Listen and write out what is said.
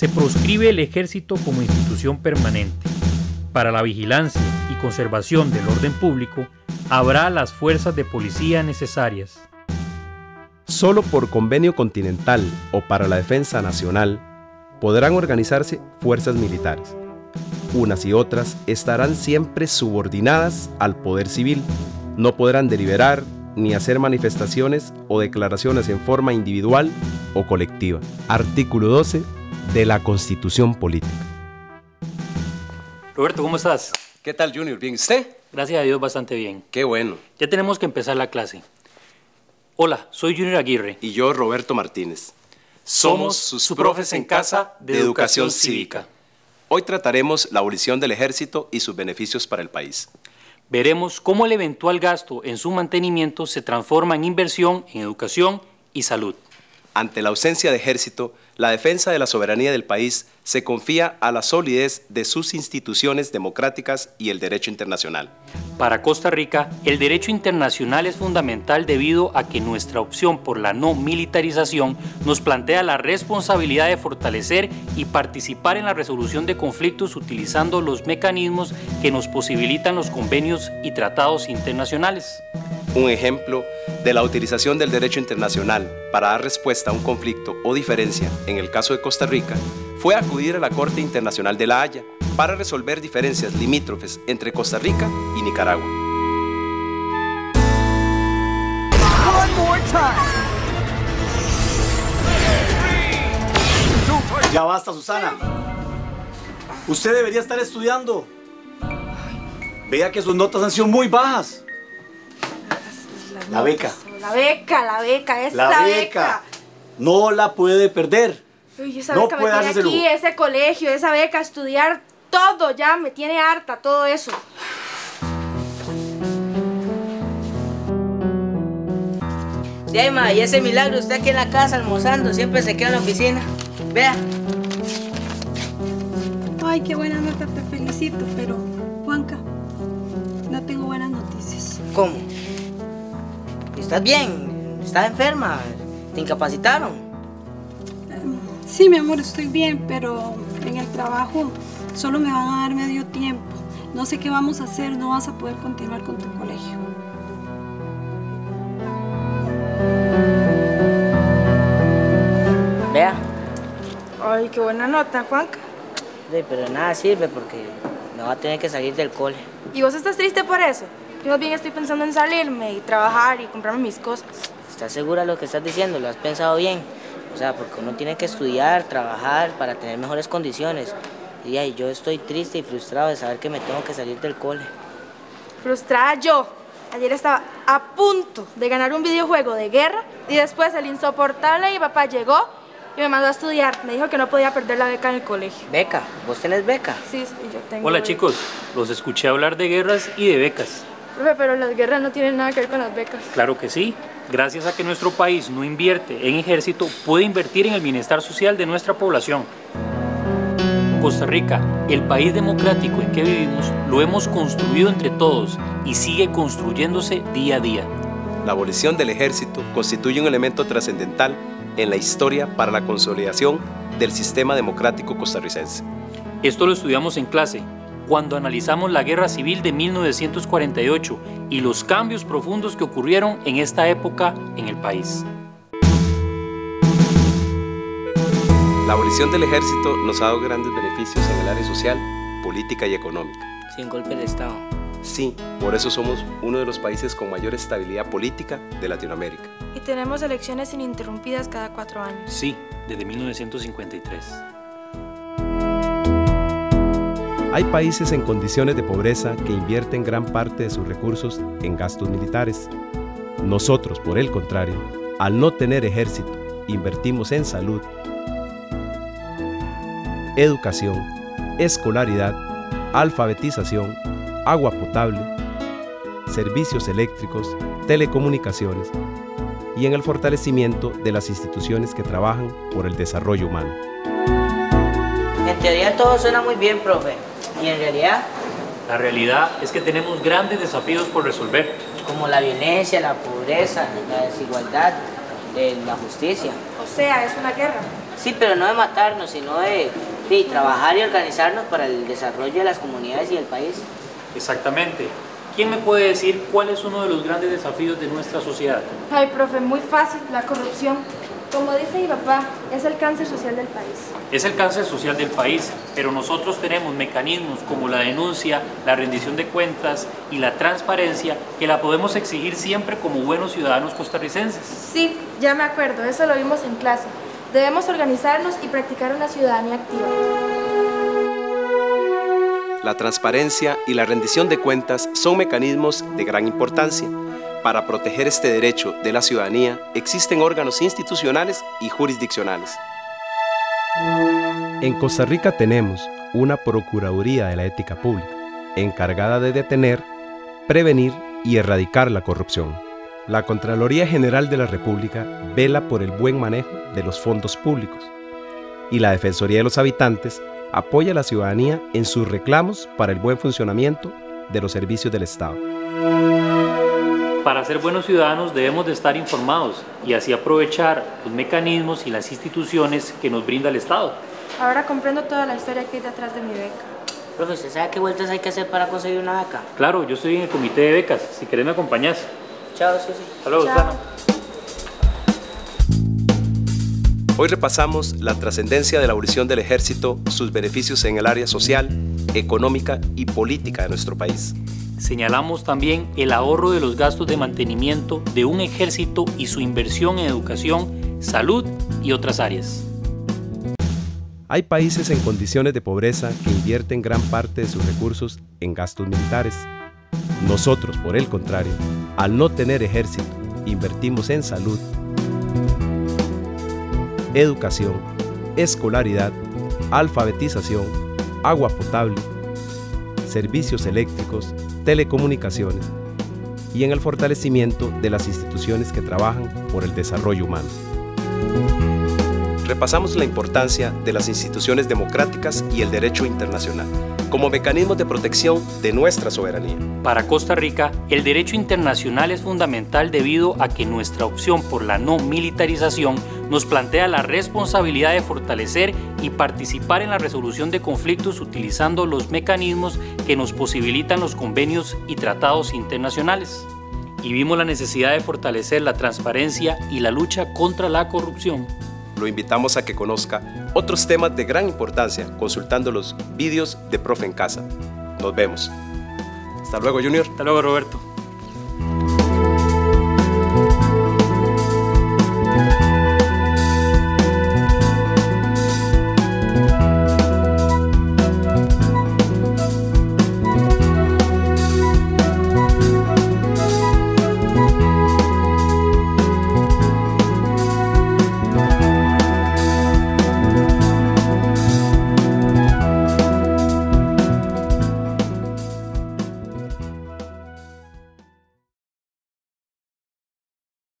se proscribe el ejército como institución permanente. Para la vigilancia y conservación del orden público, habrá las fuerzas de policía necesarias. Solo por convenio continental o para la defensa nacional podrán organizarse fuerzas militares. Unas y otras estarán siempre subordinadas al poder civil. No podrán deliberar ni hacer manifestaciones o declaraciones en forma individual o colectiva. Artículo 12 de la Constitución Política. Roberto, ¿cómo estás? ¿Qué tal, Junior? ¿Bien usted? Gracias a Dios, bastante bien. Qué bueno. Ya tenemos que empezar la clase. Hola, soy Junior Aguirre. Y yo, Roberto Martínez. Somos sus profes en casa de educación cívica. Hoy trataremos la abolición del ejército y sus beneficios para el país. Veremos cómo el eventual gasto en su mantenimiento se transforma en inversión en educación y salud. Ante la ausencia de ejército, la defensa de la soberanía del país se confía a la solidez de sus instituciones democráticas y el derecho internacional. Para Costa Rica, el derecho internacional es fundamental debido a que nuestra opción por la no militarización nos plantea la responsabilidad de fortalecer y participar en la resolución de conflictos utilizando los mecanismos que nos posibilitan los convenios y tratados internacionales. Un ejemplo de la utilización del derecho internacional para dar respuesta a un conflicto o diferencia, en el caso de Costa Rica, fue acudir a la Corte Internacional de la Haya para resolver diferencias limítrofes entre Costa Rica y Nicaragua. Ya basta, Susana. Usted debería estar estudiando. Vea que sus notas han sido muy bajas. La beca. La beca, la beca, esa La beca. No la puede perder. Uy, esa No beca me puede tiene darse ese aquí, lujo. ese colegio, esa beca, estudiar todo ya, me tiene harta todo eso. Ya, ma, y ese milagro, usted aquí en la casa almorzando, siempre se queda en la oficina. Vea, Ay, qué buena nota, te felicito, pero Juanca, no tengo buenas noticias. ¿cómo? ¿Estás bien? ¿Estás enferma? ¿Te incapacitaron? Sí, mi amor, estoy bien, pero en el trabajo solo me van a dar medio tiempo. No sé qué vamos a hacer, no vas a poder continuar con tu colegio. Vea. Ay, qué buena nota, Juanca. Sí, pero nada sirve porque me va a tener que salir del cole. ¿Y vos estás triste por eso? Yo más bien estoy pensando en salirme y trabajar y comprarme mis cosas. ¿Estás segura de lo que estás diciendo? ¿Lo has pensado bien? O sea, porque uno tiene que estudiar, trabajar para tener mejores condiciones. Y ay, yo estoy triste y frustrado de saber que me tengo que salir del cole. Frustrada yo. Ayer estaba a punto de ganar un videojuego de guerra y después el insoportable mi papá llegó y me mandó a estudiar. Me dijo que no podía perder la beca en el colegio. Beca, ¿vos tenés beca? Sí, sí, yo tengo. Hola beca. chicos, los escuché hablar de guerras y de becas. Profe, pero las guerras no tienen nada que ver con las becas. Claro que sí. Gracias a que nuestro país no invierte en ejército, puede invertir en el bienestar social de nuestra población. Costa Rica, el país democrático en que vivimos, lo hemos construido entre todos y sigue construyéndose día a día. La abolición del ejército constituye un elemento trascendental en la historia para la consolidación del sistema democrático costarricense. Esto lo estudiamos en clase, cuando analizamos la guerra civil de 1948 y los cambios profundos que ocurrieron en esta época en el país. La abolición del ejército nos ha dado grandes beneficios en el área social, política y económica. Sin golpe de Estado. Sí, por eso somos uno de los países con mayor estabilidad política de Latinoamérica. Y tenemos elecciones ininterrumpidas cada cuatro años. Sí, desde 1953. Hay países en condiciones de pobreza que invierten gran parte de sus recursos en gastos militares. Nosotros, por el contrario, al no tener ejército, invertimos en salud, educación, escolaridad, alfabetización, agua potable, servicios eléctricos, telecomunicaciones y en el fortalecimiento de las instituciones que trabajan por el desarrollo humano. En teoría todo suena muy bien, profe. Y en realidad, La realidad es que tenemos grandes desafíos por resolver. como la violencia, la pobreza, la desigualdad, eh, la justicia. O sea, es una guerra. Sí, pero no de matarnos, sino de, de trabajar y organizarnos para el desarrollo de las comunidades y del país. Exactamente. ¿Quién me puede decir cuál es uno de los grandes desafíos de nuestra sociedad? Ay, profe, muy fácil, la corrupción. Como dice mi papá, es el cáncer social del país. Es el cáncer social del país, pero nosotros tenemos mecanismos como la denuncia, la rendición de cuentas y la transparencia que la podemos exigir siempre como buenos ciudadanos costarricenses. Sí, ya me acuerdo, eso lo vimos en clase. Debemos organizarnos y practicar una ciudadanía activa. La transparencia y la rendición de cuentas son mecanismos de gran importancia. Para proteger este derecho de la ciudadanía existen órganos institucionales y jurisdiccionales. En Costa Rica tenemos una Procuraduría de la Ética Pública, encargada de detener, prevenir y erradicar la corrupción. La Contraloría General de la República vela por el buen manejo de los fondos públicos. Y la Defensoría de los Habitantes apoya a la ciudadanía en sus reclamos para el buen funcionamiento de los servicios del Estado. Para ser buenos ciudadanos debemos de estar informados y así aprovechar los mecanismos y las instituciones que nos brinda el Estado. Ahora comprendo toda la historia que hay detrás de mi beca. Profe, ¿usted sabe qué vueltas hay que hacer para conseguir una beca? Claro, yo estoy en el comité de becas. Si querés me acompañás. Chao, sí, sí. Hasta luego, Chao. Susana. Hoy repasamos la trascendencia de la abolición del ejército, sus beneficios en el área social, económica y política de nuestro país. Señalamos también el ahorro de los gastos de mantenimiento de un ejército y su inversión en educación, salud y otras áreas. Hay países en condiciones de pobreza que invierten gran parte de sus recursos en gastos militares. Nosotros, por el contrario, al no tener ejército, invertimos en salud, educación, escolaridad, alfabetización, agua potable, servicios eléctricos, telecomunicaciones y en el fortalecimiento de las instituciones que trabajan por el desarrollo humano. Repasamos la importancia de las instituciones democráticas y el derecho internacional como mecanismos de protección de nuestra soberanía. Para Costa Rica, el derecho internacional es fundamental debido a que nuestra opción por la no militarización nos plantea la responsabilidad de fortalecer y participar en la resolución de conflictos utilizando los mecanismos que nos posibilitan los convenios y tratados internacionales. Y vimos la necesidad de fortalecer la transparencia y la lucha contra la corrupción. Lo invitamos a que conozca otros temas de gran importancia consultando los vídeos de Profe en Casa. Nos vemos. Hasta luego, Junior. Hasta luego, Roberto.